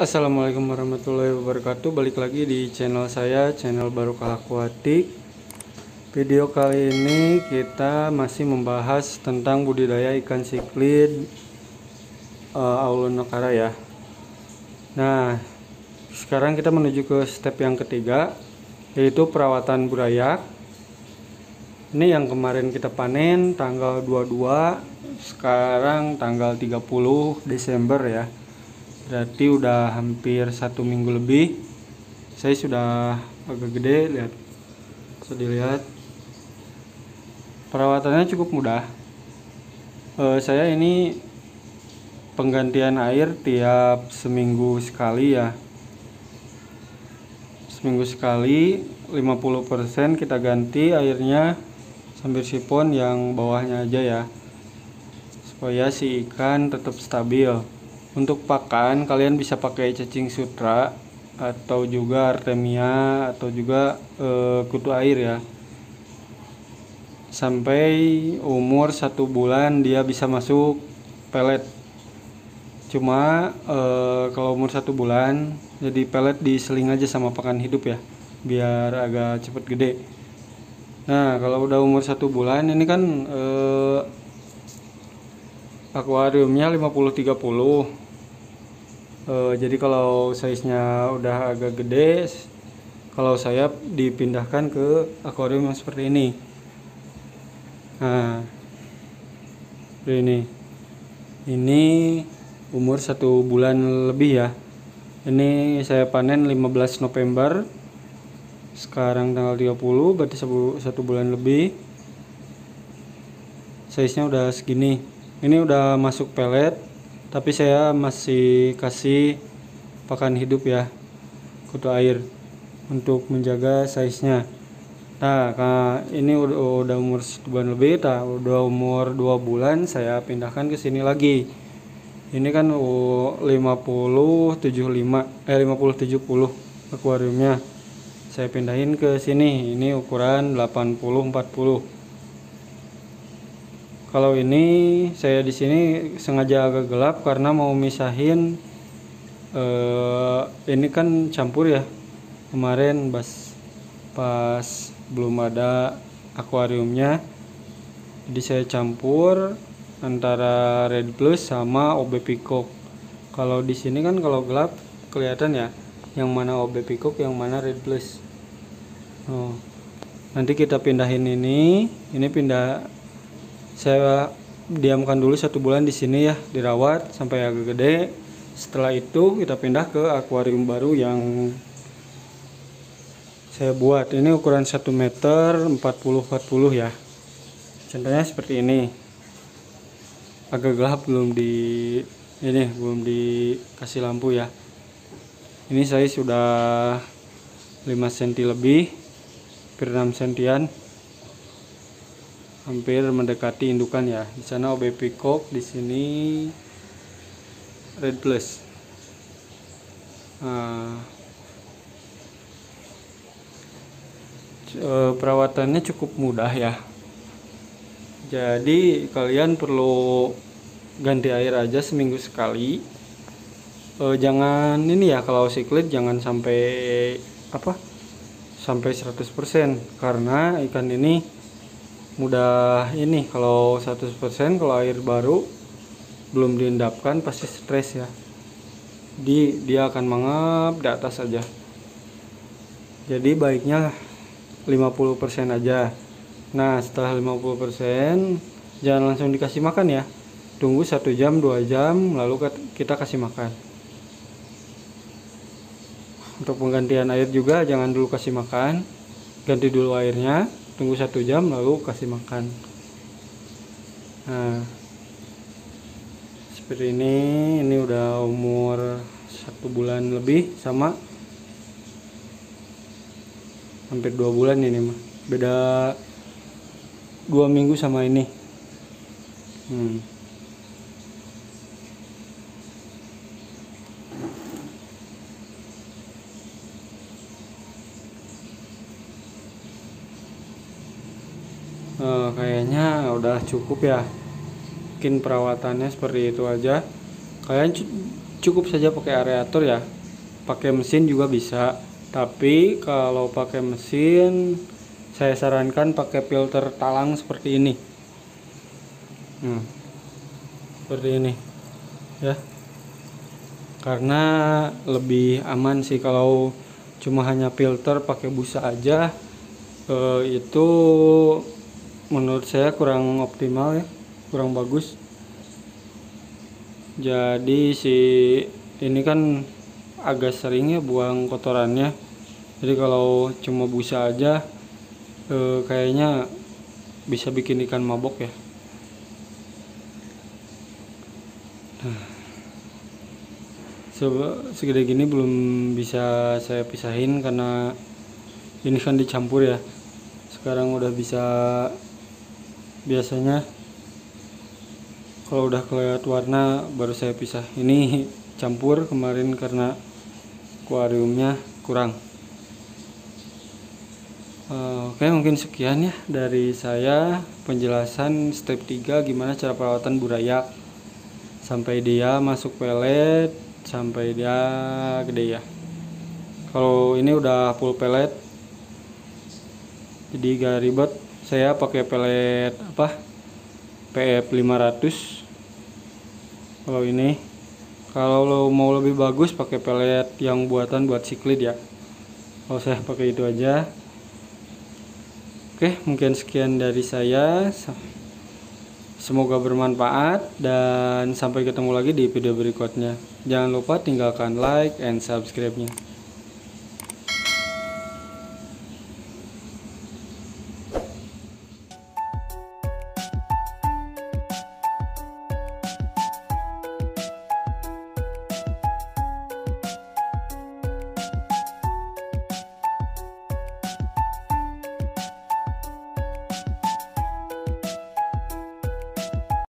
Assalamualaikum warahmatullahi wabarakatuh. Balik lagi di channel saya Channel Barokah Aquatic Video kali ini kita masih membahas Tentang budidaya ikan siklid uh, Aulonokara ya. Nah Sekarang kita menuju ke step yang ketiga Yaitu perawatan burayak. Ini yang kemarin kita panen Tanggal 22 Sekarang tanggal 30 Desember ya berarti udah hampir satu minggu lebih. Saya sudah agak gede lihat. Bisa dilihat. Perawatannya cukup mudah. E, saya ini penggantian air tiap seminggu sekali ya. Seminggu sekali 50% kita ganti airnya sambil sipon yang bawahnya aja ya. Supaya si ikan tetap stabil untuk pakan kalian bisa pakai cacing sutra atau juga artemia atau juga e, kutu air ya. Sampai umur satu bulan dia bisa masuk pelet. Cuma e, kalau umur satu bulan jadi pelet diseling aja sama pakan hidup ya biar agak cepet gede. Nah kalau udah umur satu bulan ini kan e, akuariumnya 50-30 uh, jadi kalau size nya udah agak gede kalau saya dipindahkan ke akuarium yang seperti ini. Nah ini. Ini umur satu bulan lebih ya. Ini saya panen 15 November. Sekarang tanggal 30 berarti satu bulan lebih. Size nya udah segini ini udah masuk pelet tapi saya masih kasih pakan hidup ya kutu air untuk menjaga size nya nah ini udah, udah umur sebulan lebih tak udah umur dua bulan saya pindahkan ke sini lagi. Ini kan 50 75 eh 50 70 akuariumnya. Saya pindahin ke sini ini ukuran 80 40 kalau ini saya di sini sengaja agak gelap karena mau misahin eh, ini kan campur ya kemarin pas pas belum ada akuariumnya jadi saya campur antara red plus sama OB peacock kalau di sini kan kalau gelap kelihatan ya yang mana OB peacock yang mana red plus oh. nanti kita pindahin ini ini pindah saya diamkan dulu satu bulan di sini ya dirawat sampai agak gede. Setelah itu kita pindah ke akuarium baru yang saya buat. Ini ukuran 1 meter 40 40 ya. Contohnya seperti ini. Agak gelap belum di ini belum dikasih lampu ya. Ini saya sudah 5 cm lebih per 6 sentian hampir mendekati indukan ya. Di sana OB peacock, di sini red plus. Nah, perawatannya cukup mudah ya. Jadi kalian perlu ganti air aja seminggu sekali. E, jangan ini ya kalau siklid jangan sampai apa? Sampai 100% karena ikan ini mudah ini kalau 100% kalau air baru belum diendapkan pasti stres ya. Di dia akan mengap di atas saja. Jadi baiknya 50% aja. Nah setelah 50% jangan langsung dikasih makan ya. Tunggu satu jam dua jam lalu kita kasih makan. Untuk penggantian air juga jangan dulu kasih makan. Ganti dulu airnya tunggu satu jam lalu kasih makan. Nah seperti ini ini udah umur satu bulan lebih sama. Hampir dua bulan ini mah beda dua minggu sama ini. Hmm. Uh, kayaknya udah cukup ya. Mungkin perawatannya seperti itu aja. Kalian cukup saja pakai aerator ya. Pakai mesin juga bisa. Tapi kalau pakai mesin saya sarankan pakai filter talang seperti ini. Hmm, seperti ini ya. Karena lebih aman sih kalau cuma hanya filter pakai busa aja. Eh, itu menurut saya kurang optimal ya kurang bagus. Jadi si ini kan agak sering ya buang kotorannya. Jadi kalau cuma busa aja eh, kayaknya bisa bikin ikan mabok ya. Nah, segede gini belum bisa saya pisahin karena ini kan dicampur ya. Sekarang udah bisa biasanya kalau udah kelihatan warna baru saya pisah. Ini campur kemarin karena akuariumnya kurang. Uh, oke mungkin sekian ya dari saya. Penjelasan step 3 gimana cara perawatan burayak sampai dia masuk pelet sampai dia gede ya. Kalau ini udah full pelet jadi gak ribet saya pakai pelet apa? PF 500 kalau ini kalau lo mau lebih bagus pakai pelet yang buatan buat siklid ya. Kalau saya pakai itu aja. Oke mungkin sekian dari saya. Semoga bermanfaat dan sampai ketemu lagi di video berikutnya. Jangan lupa tinggalkan like and subscribe nya